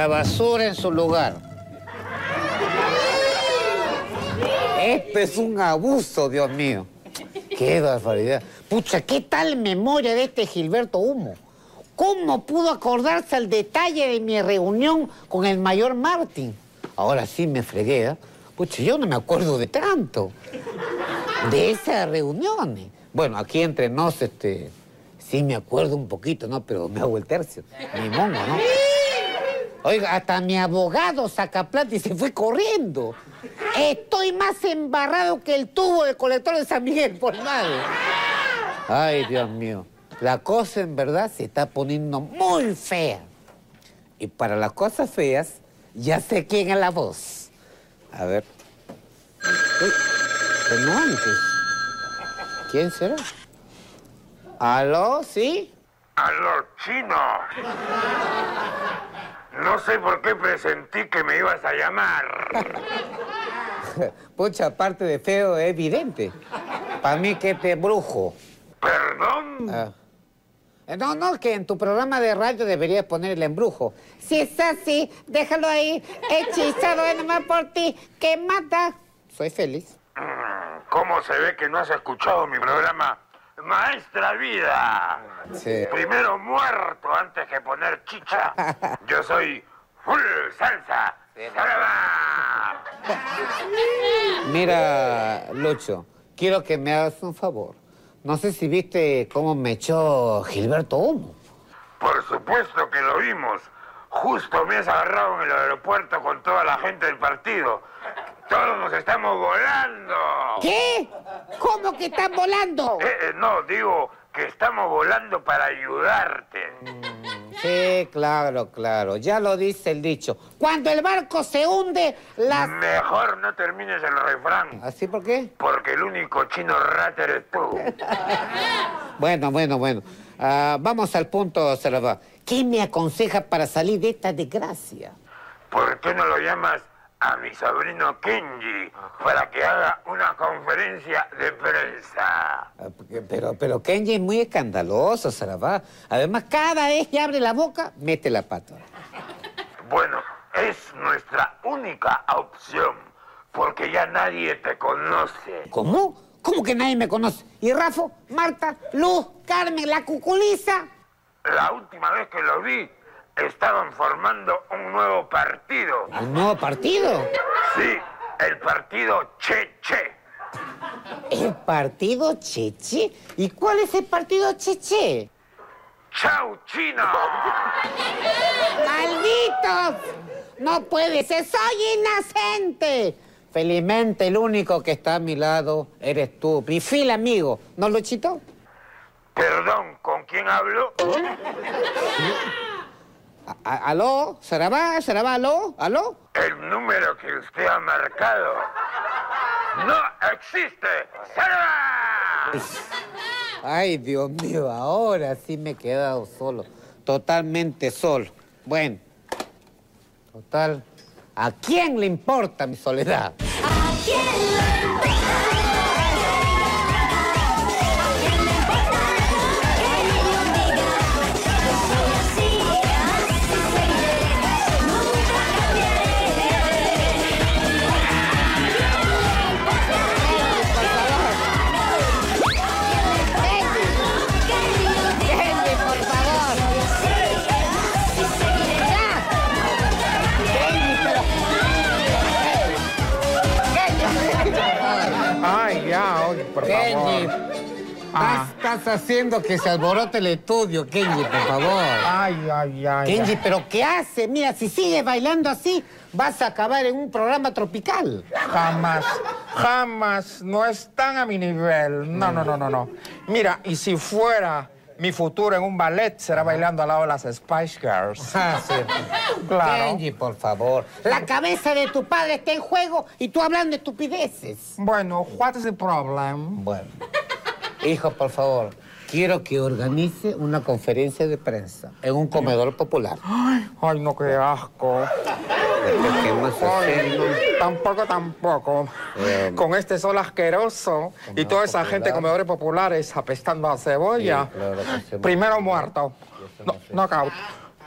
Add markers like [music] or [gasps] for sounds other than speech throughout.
la basura en su lugar. Esto es un abuso, Dios mío. Qué barbaridad. Pucha, ¿qué tal memoria de este Gilberto Humo? ¿Cómo pudo acordarse al detalle de mi reunión con el mayor Martín? Ahora sí me fregué, ¿eh? Pucha, yo no me acuerdo de tanto. De esas reuniones. Bueno, aquí entre nos, este, sí me acuerdo un poquito, ¿no? Pero me hago el tercio. Mi mongo, ¿no? Oiga, hasta mi abogado saca plata y se fue corriendo. Estoy más embarrado que el tubo del colector de San Miguel, por mal. Ay, Dios mío. La cosa en verdad se está poniendo muy fea. Y para las cosas feas, ya sé quién es la voz. A ver. Uy, no antes. ¿Quién será? ¿Aló? ¿Sí? ¡Aló, chino! No sé por qué presentí que me ibas a llamar. [laughs] Pucha, aparte de feo, es evidente. Para mí que te brujo. ¿Perdón? Ah. Eh, No, no, que en tu programa de radio deberías poner el embrujo. Si es así, déjalo ahí. Hechizado nomás por ti, que mata. Soy feliz. Mm, ¿Cómo se ve que no has escuchado mi programa Maestra Vida? Sí. Primero muerto antes que poner chicha. Yo soy full salsa. ¡Salva! Mira, Lucho, quiero que me hagas un favor. No sé si viste cómo me echó Gilberto Humo. Por supuesto que lo vimos. Justo me has agarrado en el aeropuerto con toda la gente del partido. Todos nos estamos volando. ¿Qué? ¿Cómo que están volando? Eh, eh, no, digo que estamos volando para ayudarte. Sí, claro, claro. Ya lo dice el dicho. Cuando el barco se hunde, las... Mejor no termines el refrán, ¿Así por qué? porque el único chino rata eres tú. [laughs] Bueno, bueno, bueno. Ah, vamos al punto, Salva. ¿Qué me aconseja para salir de esta desgracia? ¿Por qué no lo llamas a mi sobrino Kenji para que haga una conferencia de prensa? Ah, Pero, pero Kenji es muy escandaloso, Salva. Además, cada vez que abre la boca, mete la pata. Bueno, es nuestra única opción, porque ya nadie te conoce. ¿Cómo? ¿Cómo que nadie me conoce? ¿Y Rafa, Marta, Luz, Carmen, la cuculiza? La última vez que lo vi, estaban formando un nuevo partido. ¿Un nuevo partido? Sí, el partido Che Che. ¿El partido Cheche? ¿Y cuál es el partido Cheche? ¡Chau, chino! ¡Malditos! No puede ser, soy inocente. Felizmente el único que está a mi lado eres tú, mi fiel amigo. ¿No lo chito? Perdón, ¿con quién hablo? A- ¿Aló? ¿Sarabá? ¿Sarabá? ¿Aló? ¿Aló? El número que usted ha marcado no existe. ¡Salva! Ay, Dios mío, ahora sí me he quedado solo. Totalmente solo. Bueno, total, ¿a quién le importa mi soledad? ¿A quién le oye, por favor. Ah. estás, estás haciendo que se alborote el estudio, Kenji, por favor. Ay, ay, ay. Kenji, ¿pero qué hace? Mira, si sigues bailando así, vas a acabar en un programa tropical. Jamás, jamás. No están a mi nivel. No, no, no, no, no. Mira, y si fuera mi futuro en un ballet, será bailando al lado de las Spice Girls. Ah, [laughs] sí. Claro. Kenji, por favor. La cabeza de tu padre está en juego y tú hablando de estupideces. Bueno, what is the problem? Bueno. Hijo, por favor, quiero que organice una conferencia de prensa en un comedor popular. [gasps] Ay, no, qué asco. ¿Qué haciendo? tampoco, tampoco. Con este sol asqueroso y toda esa popular. gente comedores populares apestando a cebolla. Sí, claro que sí. Primero muerto. No, no knockout.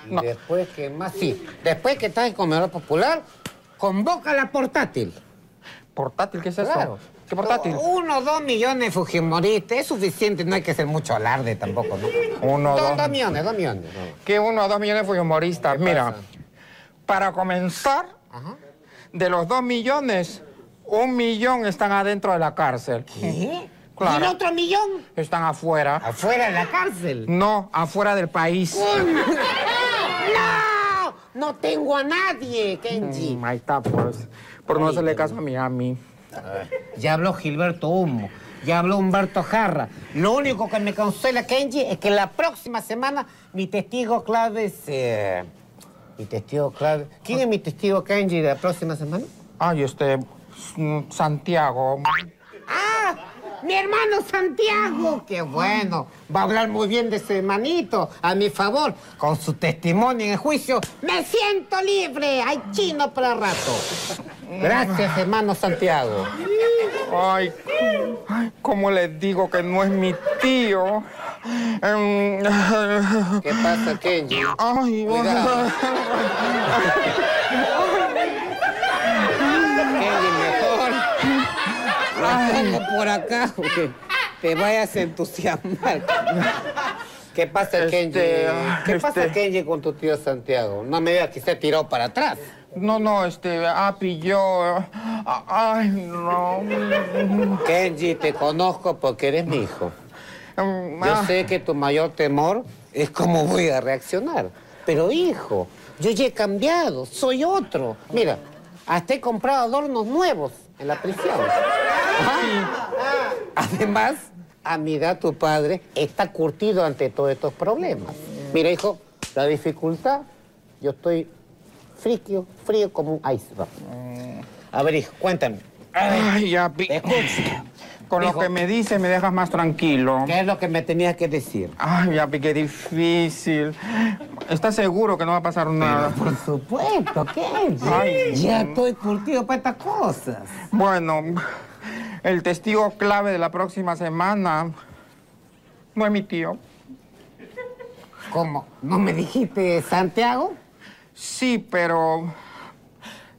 Y después que más, sí. Después que estás en comedor popular, convoca la portátil. ¿Portátil? ¿Qué es eso? Claro. ¿Qué portátil? Uno dos millones de fujimoristas. Es suficiente, no hay que hacer mucho alarde tampoco, ¿no? Uno, dos, dos. dos millones, dos millones. no. Que uno o dos millones. ¿Qué Mira, pasa? Para comenzar, de los dos millones, un millón están adentro de la cárcel. ¿Qué? Claro. ¿Y el otro millón? Están afuera. Afuera de la cárcel. No, afuera del país. ¡No! No tengo a nadie, Kenji. Mm, ahí está, pues. Por no hacerle caso a Miami. Ya habló Gilberto Humo, ya habló Humberto Jarra. Lo único que me consuela, Kenji, es que la próxima semana mi testigo clave es... eh, mi testigo clave... ¿Quién es mi testigo, Kenji, de la próxima semana? Ay, este. mm, Santiago. ¡Ah! ¡Mi hermano Santiago! ¡Qué bueno! Va a hablar muy bien de su hermanito, a mi favor. Con su testimonio en el juicio, ¡me siento libre! ¡Hay chino para rato! Gracias, hermano Santiago. Ay, ay, ¿cómo les digo que no es mi tío? ¿Qué pasa, Kenji? Ay, Cuidado. Kenji, mejor lo pongo por acá porque te vayas a entusiasmar. ¿Qué pasa, Este, Kenji? ¿Qué pasa, este- Kenji, con tu tío Santiago? No me digas que se tiró para atrás. No, no, este, Api, yo. a- Ay, no. Kenji, te conozco porque eres mi hijo. Em, Yo ah, sé que tu mayor temor es cómo voy a reaccionar. Pero, hijo, yo ya he cambiado, soy otro. Mira, hasta he comprado adornos nuevos en la prisión. Ajá. Además, a mi edad tu padre está curtido ante todos estos problemas. Mira, hijo, la dificultad, yo estoy frío, frío como un iceberg. A ver, hijo, cuéntame. Ay, Api. Te escucho. Con lo que me dices me dejas más tranquilo. ¿Qué es lo que me tenías que decir? Ay, Api, qué difícil. ¿Estás seguro que no va a pasar nada? Por supuesto, Kenji. [laughs] Ay. Ya estoy curtido para estas cosas. Bueno, el testigo clave de la próxima semana no es mi tío. ¿Cómo? ¿No me dijiste Santiago? Sí, pero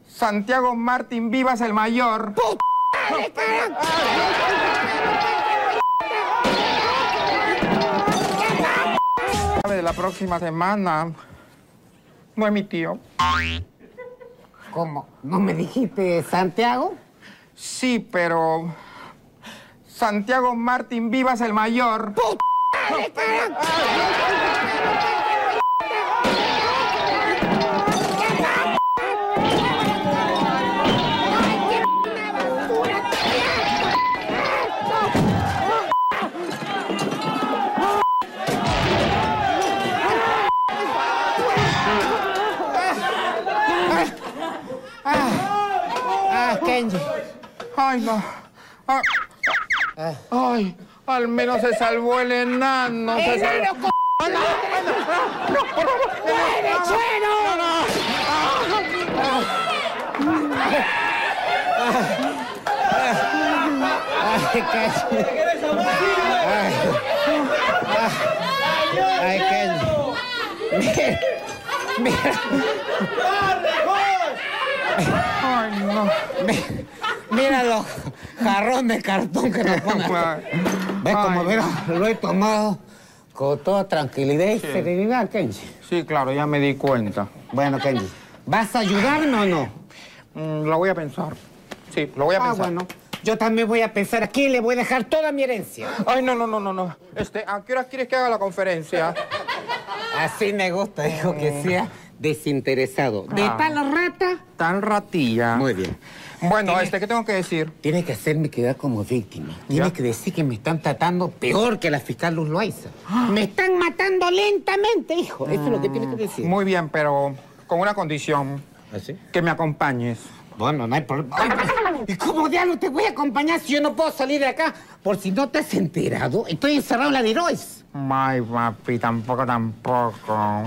Santiago Martín Vivas el mayor. De la próxima semana no es mi tío. ¿Cómo? ¿No me dijiste Santiago? Sí, pero Santiago Martín Vivas el mayor. Ah, Kenji. Ay, no. Ah. Ay, al menos se salvó el enano. se salvó. Ay, Kenji. Ay, Ay, Kenji. Mira, mira, Ay, no. mi- mira los jarrones de cartón que nos ponen. ¿Ves cómo mira, lo he tomado con toda tranquilidad y serenidad, Kenji? Sí, claro, ya me di cuenta. Bueno, Kenji, ¿vas a ayudarme o no? Mm, lo voy a pensar. Sí, lo voy a Ah, pensar. bueno. Yo también voy a pensar a quién le voy a dejar toda mi herencia. Ay, no, no, no, no, no. Este, ¿a qué hora quieres que haga la conferencia? Así me gusta, hijo, que sea desinteresado. ¿De Ah. tal rata? Tan ratilla. Muy bien. Bueno, este, ¿qué tengo que decir? Tiene que hacerme quedar como víctima. Tiene que decir que me están tratando peor que la fiscal Luz Loaiza. Me están matando lentamente, hijo. Eso es lo que tiene que decir. Muy bien, pero con una condición. ¿Así? Que me acompañes. Bueno, no hay problema. ¿Y cómo diablos te voy a acompañar si yo no puedo salir de acá? Por si no te has enterado, estoy encerrado en la de Heroes. Ay, papi, tampoco, tampoco.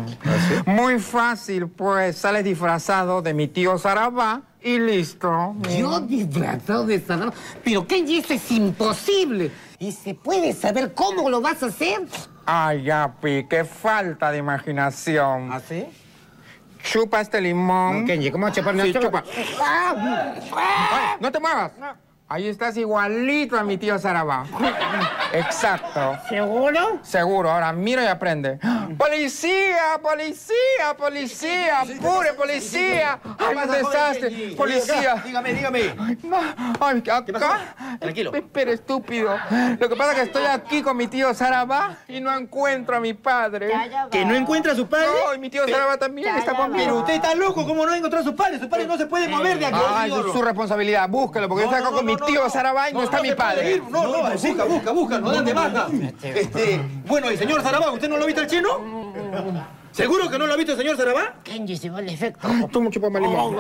Muy fácil, pues. Sales disfrazado de mi tío Sarabá y listo. Yo disfrazado de Sarabá. Pero Kenji, eso es imposible. ¿Y se puede saber cómo lo vas a hacer? Ay, Api, qué falta de imaginación. ¿Ah, sí? Chupa este limón. Kenji, ¿cómo chupar? Sí, chupa. Ay, no te muevas. Ahí estás igualito a mi tío Sarabá. Exacto. ¿Seguro? Seguro, ahora mira y aprende. ¡Policía! ¡Policía! ¡Policía! ¡Pure policía! ¡Ay, un desastre! ¡Policía! Dígame, dígame. No, ay, acá. Tranquilo. Espera, estúpido. Lo que pasa es que estoy aquí con mi tío Sarabá y no encuentro a mi padre. ¿Que no encuentra a su padre? No, y mi tío Sarabá también está Pero conmigo. usted está loco, ¿cómo no encontró a sus padres? Sus padres no se pueden mover de aquí. Ay, su responsabilidad. Búsquelo, porque yo estoy acá con mi tío Sarabá y no, está mi padre. ir. No, no, busca, busca, busca, no dan de baja. Este, bueno, y señor Sarabá, ¿usted no lo ha visto el chino? ¿Seguro que no lo ha visto el señor Sarabá? Kenji, se va el efecto. Tú mucho para limón.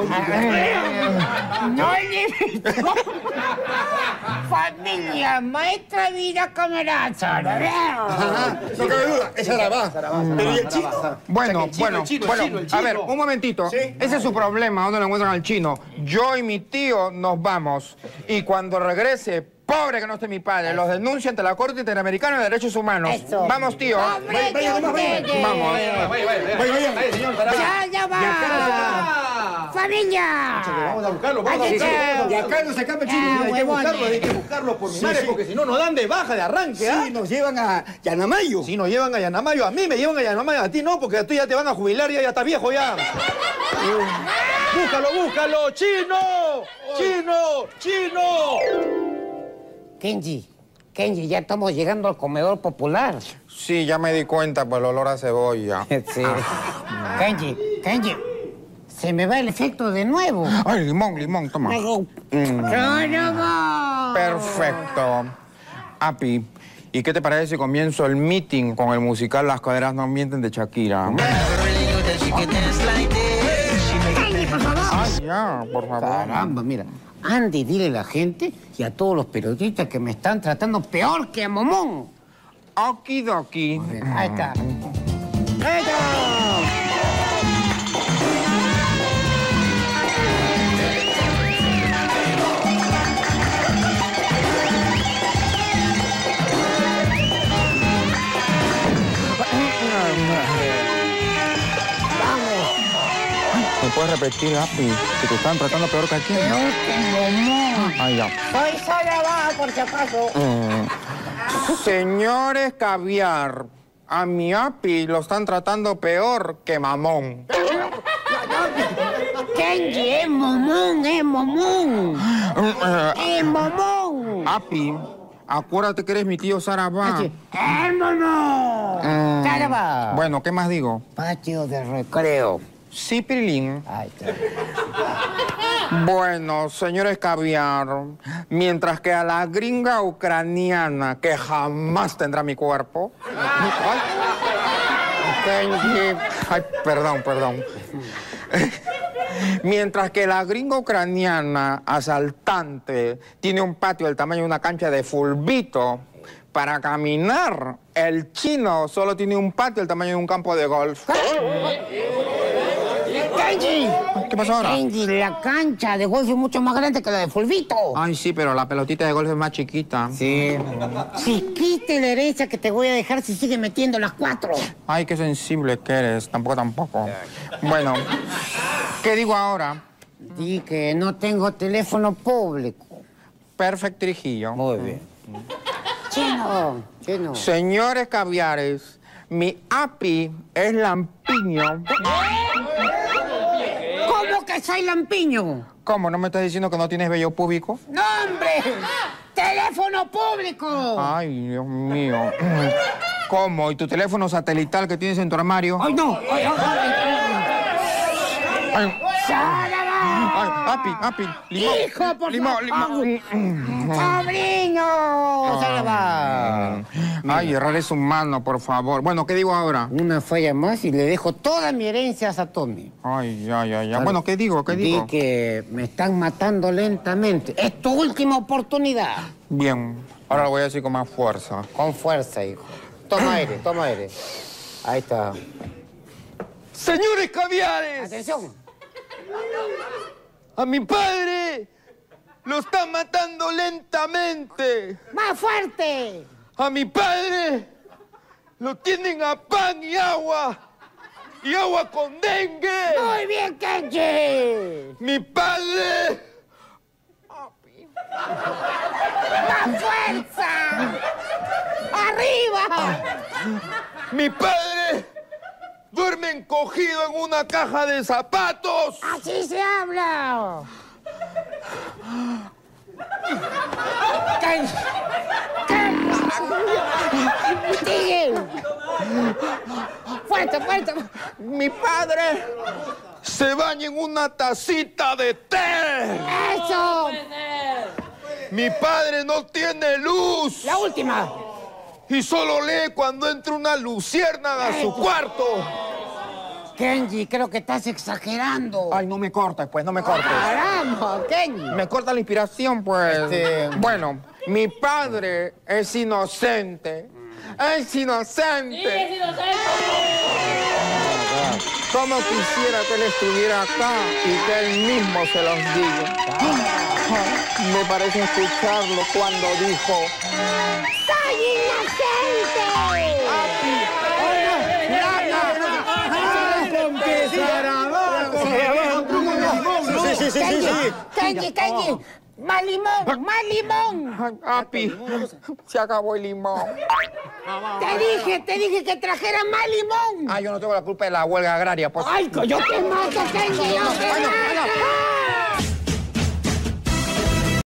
No le Familia, maestra, vida, camarada. No cabe duda, es Sarabá. Pero ¿y el chino? Bueno, bueno, bueno. A ver, un momentito. Ese es su problema, ¿dónde lo encuentran al chino? Yo y mi tío nos vamos. Y cuando regrese, pobre que no esté mi padre, los denuncia ante la Corte Interamericana de Derechos Humanos. Eso. Vamos, tío. ¡Hombre, Vaya, de vaya! Vamos. ¡Ya, ya va! ¡Familia! Vamos a buscarlo, vamos a buscarlo. Y acá no se escapa Ah, chino, hay que buscarlo, hay que buscarlo por mi madre, porque si no nos dan de baja de arranque, ¿ah? Sí, nos llevan a Yanamayo. Si nos llevan a Yanamayo, a mí me llevan a Yanamayo, a ti no, porque a ti ya te van a jubilar, ya, ya estás viejo ya. [laughs] búscalo, búscalo, chino, chino, chino. Kenji, Kenji, ya estamos llegando al comedor popular. Sí, ya me di cuenta por el olor a cebolla. [laughs] Sí. Kenji, Kenji, se me va el efecto de nuevo. Ay, limón, limón, toma. ¡Caramba! Perfecto. Api, ¿y qué te parece si comienzo el meeting con el musical Las caderas no mienten de Shakira? Kenji, por favor. Ay, ya, por favor. Caramba, mira. Andy, dile a la gente y a todos los periodistas que me están tratando peor que a Momón. Okidoki. Ahí está. ¿Me puedes repetir, Api? Si te están tratando peor que a quién? Peor que Momón. Ay, ya. Soy Sarabá, por si acaso. Señores caviar, a mi Api lo están tratando peor que mamón. Kenji, es Momón, es Momón. Es Momón. Api, acuérdate que eres mi tío Sarabá. Es Momón. Sarabá. Bueno, ¿qué más digo? Patio de recreo. Ahí está. Bueno, señores caviar, mientras que a la gringa ucraniana, que jamás tendrá mi cuerpo. Ay. Ay, perdón, perdón. Mientras que la gringa ucraniana asaltante tiene un patio del tamaño de una cancha de fulbito para caminar, el chino solo tiene un patio del tamaño de un campo de golf. Kenji. ¿Qué pasó ahora? Kenji, la cancha de golf es mucho más grande que la de Fulvito. Ay, sí, pero la pelotita de golf es más chiquita. Sí. Chiquita la herencia que te voy a dejar si sigue metiendo las cuatro. Ay, qué sensible que eres. Tampoco, tampoco. Bueno, ¿qué digo ahora? Di que no tengo teléfono público. Perfect Trujillo. Muy bien. Chino, chino. Señores caviares, mi API es lampiño. ¿Cómo que soy lampiño? ¿Cómo? ¿No me estás diciendo que no tienes vello público? ¡No, hombre! ¡Teléfono público! Ay, Dios mío. ¿Cómo? ¿Y tu teléfono satelital que tienes en tu armario? ¡Ay, no! ¡Ay, ay, ay! Ay, ay, API, API. Limón. ¡Hijo, por limón, limón. ¡Sobrino! ¡Sarabá! Ay, errar es humano, por favor. Bueno, ¿qué digo ahora? Una falla más y le dejo toda mi herencia a Satomi. Ay, ay, ay, ay. Bueno, ¿qué digo? ¿Qué Di digo? que me están matando lentamente. Es tu última oportunidad. Bien. Ahora lo voy a decir con más fuerza. Con fuerza, hijo. Toma aire, toma aire. Ahí está. Señores caviares, Atención. a mi padre lo están matando lentamente. ¡Más fuerte! A mi padre lo tienen a pan y agua. Y agua con dengue. Muy bien, Kenji. Mi padre ¡Más fuerza! ¡Arriba! Mi padre duerme encogido en una caja de zapatos. ¡Así se habla! Kenji. Kenji. Fuerte, fuerte. Mi padre se baña en una tacita de té. ¡Eso! Mi padre no tiene luz La última. y solo lee cuando entra una luciérnaga a su cuarto. Kenji, creo que estás exagerando. Ay, no me cortes, pues, no me cortes. Caramba, Kenji. Me corta la inspiración, pues. Este- Bueno, mi padre es inocente. Es inocente. Como quisiera que él estuviera acá y que él mismo se los diga. Me parece escucharlo cuando dijo. ¡Soy inocente! Sí, sí, sí, sí, sí. Kenji, Kenji. Más limón, más limón. "Ay, Api, se acabó el limón. Te dije, te dije que trajera más limón. Ah, yo no tengo la culpa de la huelga agraria, pues. Ay, yo te mato, Kenji, yo te mato.